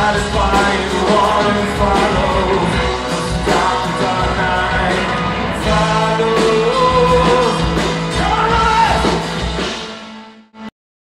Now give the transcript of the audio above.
not as far